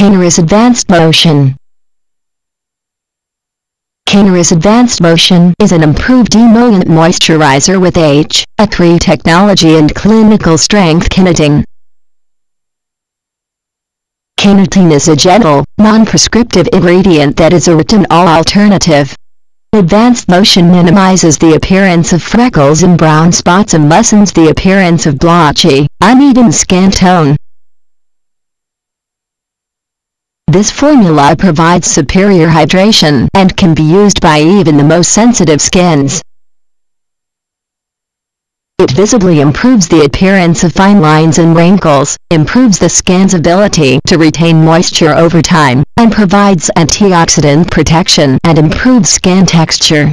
Kinerase Advanced Lotion Kinerase Advanced Lotion is an improved emollient moisturizer with H, A3 technology and clinical strength kinetin. Kinetin is a gentle, non-prescriptive ingredient that is a retinol alternative. Advanced Lotion minimizes the appearance of freckles and brown spots and lessens the appearance of blotchy, uneven skin tone. This formula provides superior hydration and can be used by even the most sensitive skins. It visibly improves the appearance of fine lines and wrinkles, improves the skin's ability to retain moisture over time, and provides antioxidant protection and improves skin texture.